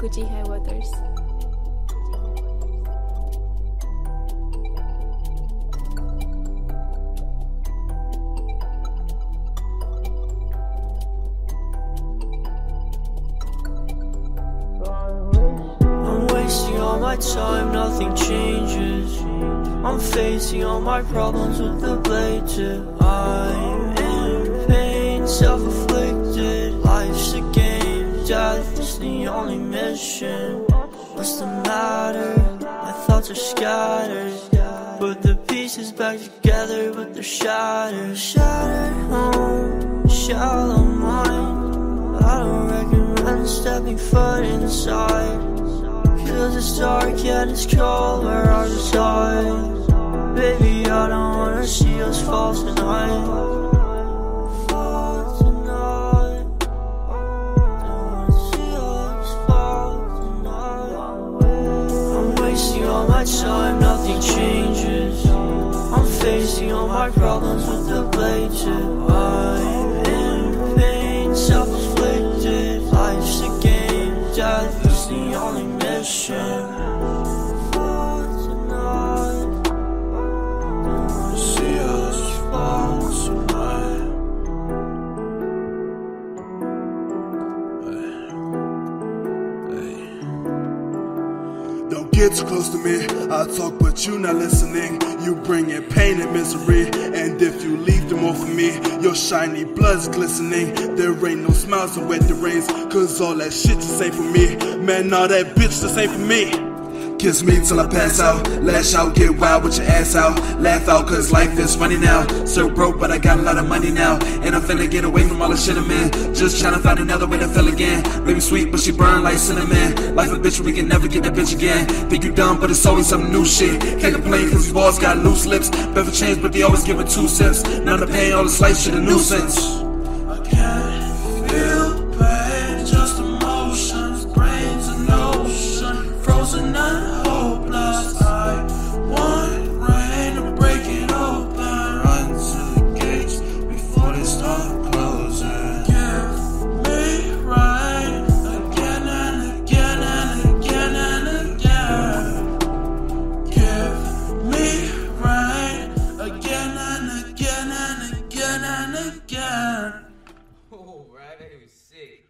Gucci High Waters. I'm wasting all my time, nothing changes. I'm facing all my problems with the blade too. I'm the only mission. What's the matter? My thoughts are scattered. Put the pieces back together, but they're shattered. Shattered home, oh, shallow mind. I don't recommend stepping foot inside. Cause it's dark yet it's cold where I reside Baby, I don't wanna my time, nothing changes. I'm facing all my problems with the blade get too close to me. I talk, but you not listening. You bring in pain and misery. And if you leave them off of me, your shiny blood's glistening. There ain't no smiles and wet the rains. Cause all that shit just ain't for me. Man, all that bitch just ain't for me. Kiss me till I pass out. Lash out, get wild with your ass out. Laugh out, cause life is funny now. So broke, but I got a lot of money now. And I'm finna get away from all the shit I'm in. Just tryna find another way to feel again. Baby sweet, but she burn like cinnamon. Life a bitch, we can never get that bitch again. Think you dumb, but it's always some new shit. Can't complain, cause these balls got loose lips. Better change, but they always give it two cents. None to pay all this life shit a nuisance. again and again. Oh, right, that was sick.